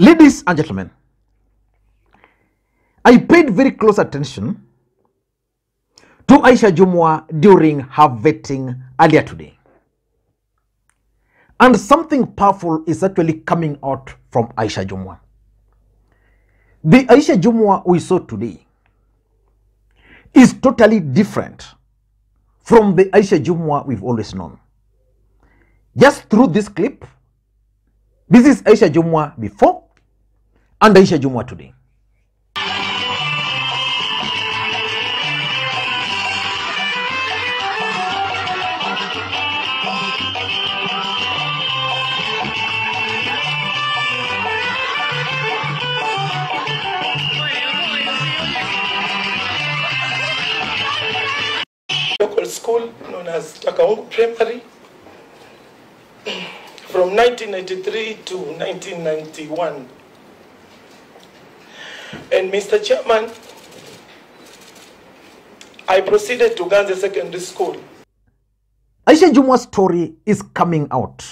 Ladies and gentlemen, I paid very close attention to Aisha Jumwa during her vetting earlier today. And something powerful is actually coming out from Aisha Jumwa. The Aisha Jumwa we saw today is totally different from the Aisha Jumwa we've always known. Just through this clip, this is Aisha Jumwa before and Aisha Jumwa today. local school known as Takaungu Primary from 1993 to 1991. And Mr. Chairman, I proceeded to Ganze Secondary School. Aisha Jumwa's story is coming out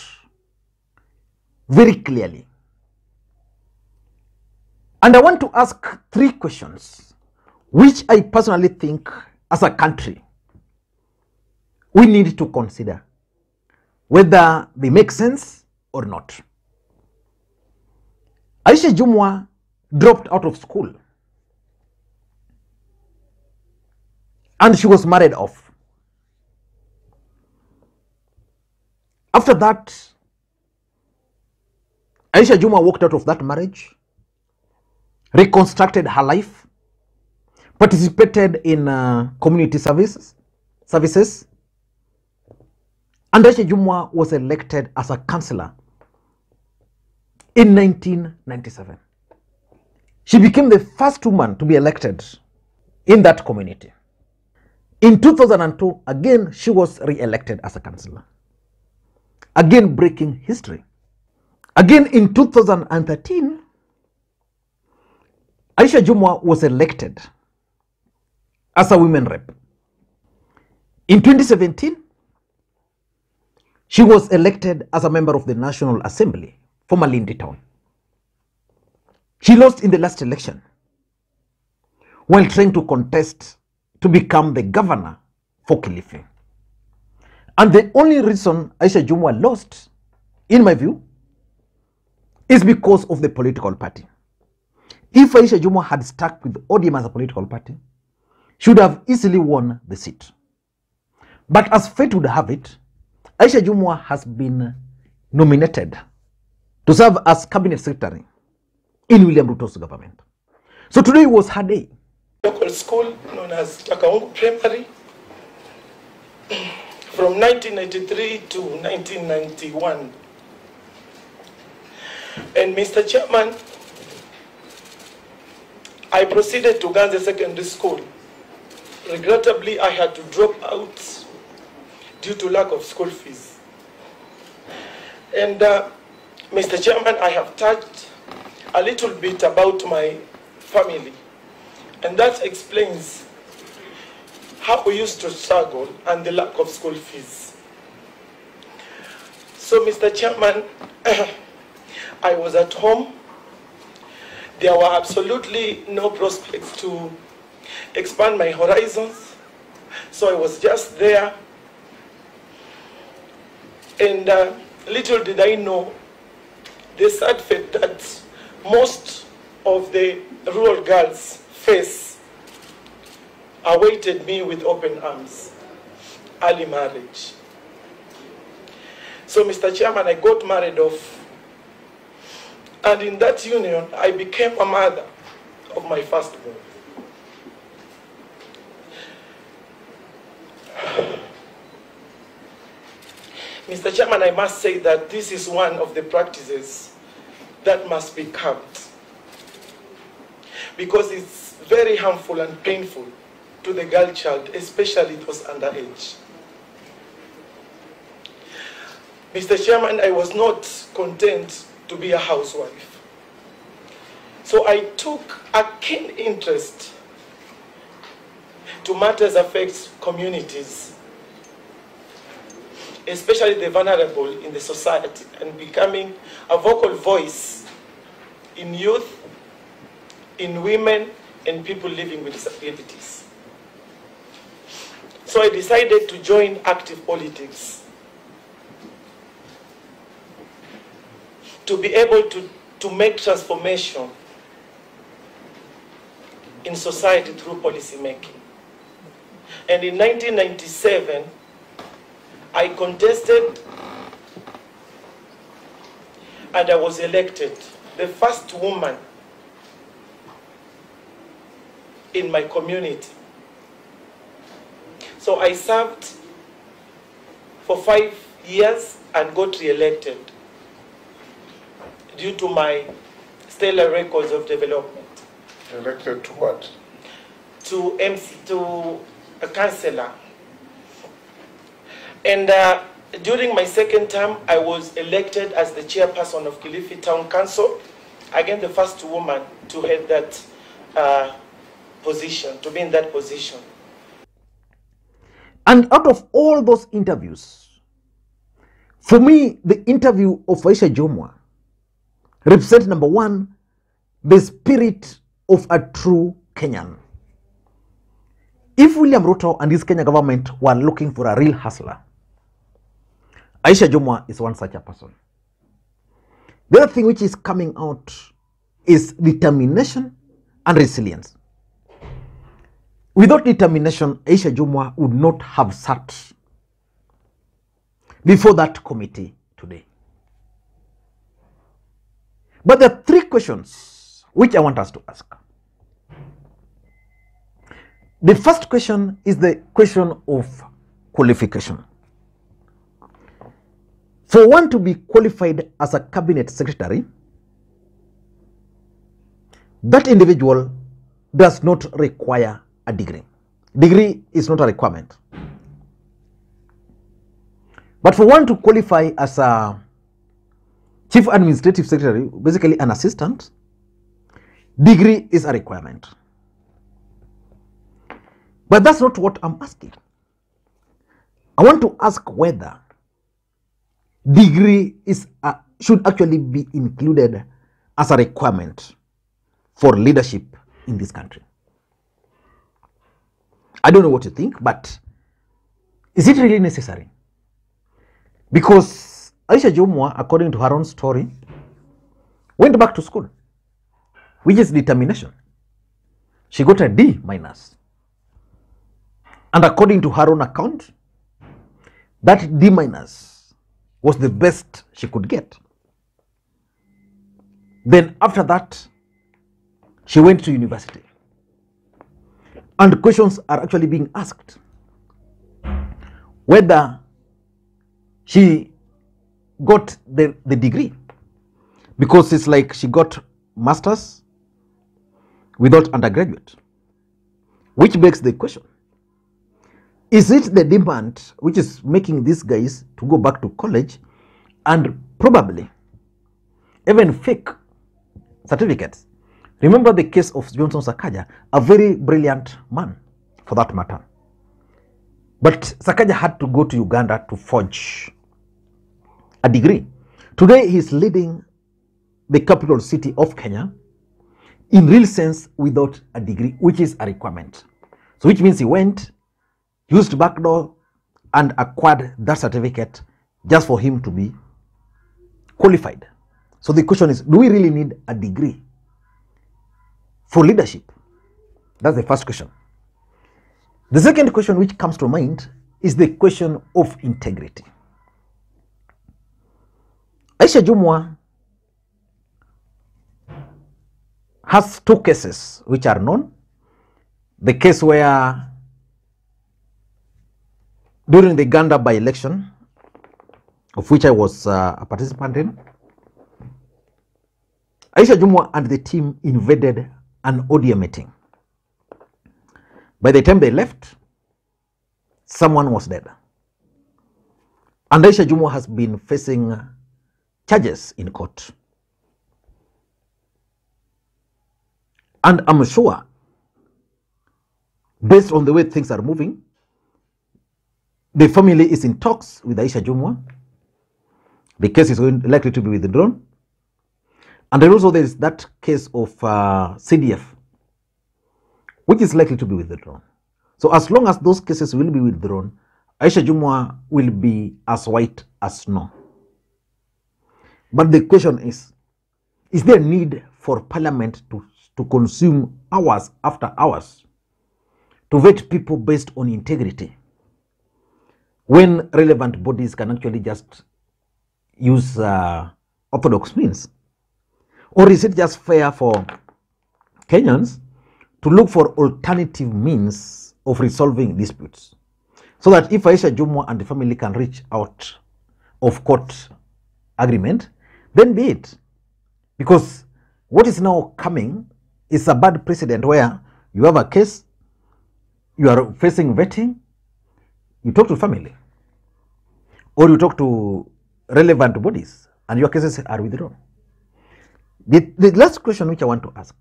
very clearly. And I want to ask three questions, which I personally think, as a country, we need to consider whether they make sense or not. Aisha Jumwa dropped out of school and she was married off. After that, Aisha Jumwa walked out of that marriage, reconstructed her life, participated in uh, community services, services, and Aisha Jumwa was elected as a councillor in 1997. She became the first woman to be elected in that community. In 2002, again, she was re elected as a councillor, again, breaking history. Again, in 2013, Aisha Jumwa was elected as a women rep. In 2017, she was elected as a member of the National Assembly, formerly in the town. She lost in the last election while trying to contest to become the governor for Kilifi. And the only reason Aisha Jumwa lost, in my view, is because of the political party. If Aisha Jumwa had stuck with ODM as a political party, she would have easily won the seat. But as fate would have it, Aisha Jumwa has been nominated to serve as cabinet secretary in William Ruto's government. So today was her day. Local school known as Takaungu Primary from 1993 to 1991. And Mr. Chairman, I proceeded to Ganze Secondary School. Regrettably, I had to drop out due to lack of school fees. And uh, Mr. Chairman, I have touched a little bit about my family. And that explains how we used to struggle and the lack of school fees. So, Mr. Chairman, I was at home. There were absolutely no prospects to expand my horizons. So I was just there. And uh, little did I know the sad fate that most of the rural girls face awaited me with open arms. Early marriage. So, Mr. Chairman, I got married off. And in that union, I became a mother of my firstborn. Mr. Chairman, I must say that this is one of the practices that must be curbed because it's very harmful and painful to the girl child, especially those underage. Mr. Chairman, I was not content to be a housewife. So I took a keen interest to matters affect communities, especially the vulnerable in the society, and becoming a vocal voice in youth, in women, and people living with disabilities. So I decided to join active politics to be able to, to make transformation in society through policy making. And in 1997, I contested and I was elected the first woman in my community. So I served for five years and got re-elected due to my stellar records of development Elected to what? to MC to a councillor. And uh, during my second term, I was elected as the chairperson of Kilifi Town Council. Again, the first woman to head that uh, position, to be in that position. And out of all those interviews, for me, the interview of Aisha Jumwa represents number one, the spirit of a true Kenyan. If William Ruto and his Kenya government were looking for a real hustler, Aisha Jumwa is one such a person. The other thing which is coming out is determination and resilience. Without determination, Aisha Jumwa would not have sat before that committee today. But there are three questions which I want us to ask. The first question is the question of qualification. For one to be qualified as a cabinet secretary, that individual does not require a degree. Degree is not a requirement. But for one to qualify as a chief administrative secretary, basically an assistant, degree is a requirement. But that's not what I'm asking. I want to ask whether degree is a, should actually be included as a requirement for leadership in this country. I don't know what you think, but is it really necessary? Because Aisha Jumwa, according to her own story, went back to school, which is determination. She got a D minus. And according to her own account, that D minus was the best she could get. Then after that, she went to university. And questions are actually being asked whether she got the, the degree because it's like she got masters without undergraduate which begs the question is it the demand which is making these guys to go back to college and probably even fake certificates? Remember the case of johnson sakaja a very brilliant man for that matter. But sakaja had to go to uganda to forge a degree. Today he's leading the capital city of kenya in real sense without a degree which is a requirement. So which means he went used backdoor and acquired that certificate just for him to be qualified. So the question is, do we really need a degree for leadership? That's the first question. The second question which comes to mind is the question of integrity. Aisha Jumwa has two cases which are known. The case where during the Ganda by election, of which I was uh, a participant in, Aisha Jumwa and the team invaded an ODM meeting. By the time they left, someone was dead. And Aisha Jumwa has been facing charges in court. And I'm sure, based on the way things are moving, the family is in talks with Aisha Jumwa. The case is likely to be withdrawn. And then also there is that case of uh, CDF, which is likely to be withdrawn. So as long as those cases will be withdrawn, Aisha Jumwa will be as white as snow. But the question is, is there need for parliament to, to consume hours after hours to vet people based on integrity when relevant bodies can actually just use uh, orthodox means? Or is it just fair for Kenyans to look for alternative means of resolving disputes? So that if Aisha Jumwa and the family can reach out of court agreement, then be it. Because what is now coming is a bad precedent where you have a case, you are facing vetting, you talk to family, or you talk to relevant bodies, and your cases are withdrawn. The, the last question which I want to ask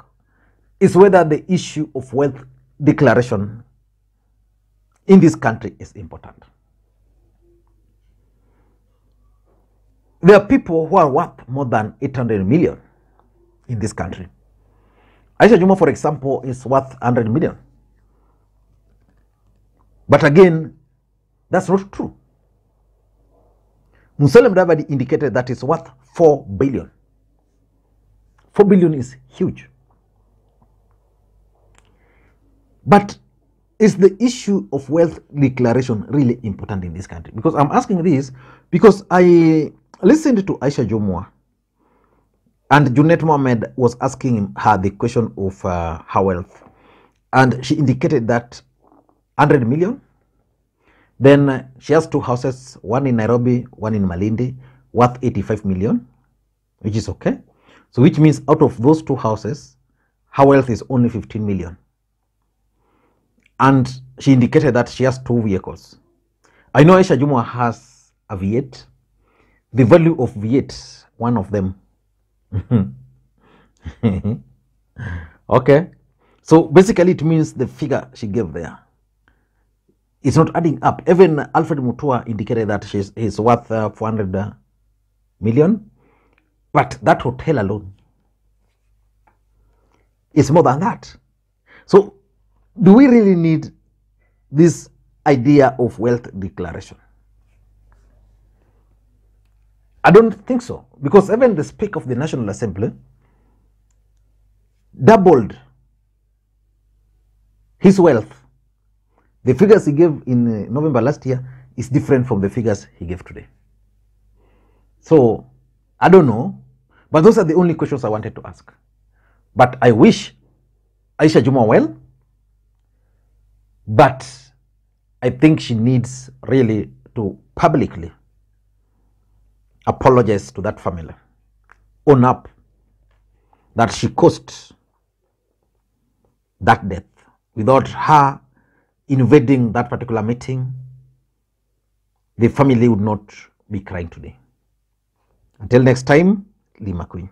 is whether the issue of wealth declaration in this country is important. There are people who are worth more than 800 million in this country. Aisha Jumwa, for example, is worth 100 million. But again, that's not true. Musalia Mudavadi indicated that it's worth 4 billion. 4 billion is huge. But is the issue of wealth declaration really important in this country? Because I'm asking this because I listened to Aisha Jumwa and Junet Mohamed was asking her the question of uh, her wealth. And she indicated that 100 million. Then uh, she has two houses, one in Nairobi, one in Malindi, worth 85 million, which is okay. So, which means out of those two houses, her wealth is only 15 million. And she indicated that she has two vehicles. I know Aisha Jumwa has a V8. The value of V8, one of them. okay. So basically, it means the figure she gave there is not adding up. Even Alfred Mutua indicated that she's, he's worth uh, 400 uh, but that hotel alone is more than that. So, do we really need this idea of wealth declaration? I don't think so, because even the Speaker of the National Assembly doubled his wealth. The figures he gave in uh, November last year is different from the figures he gave today. So, I don't know, but those are the only questions I wanted to ask. But I wish Aisha Jumwa well, but I think she needs really to publicly apologize to that family, own up that she caused that death without her invading that particular meeting, the family would not be crying today. Until next time, Lee Makwiny.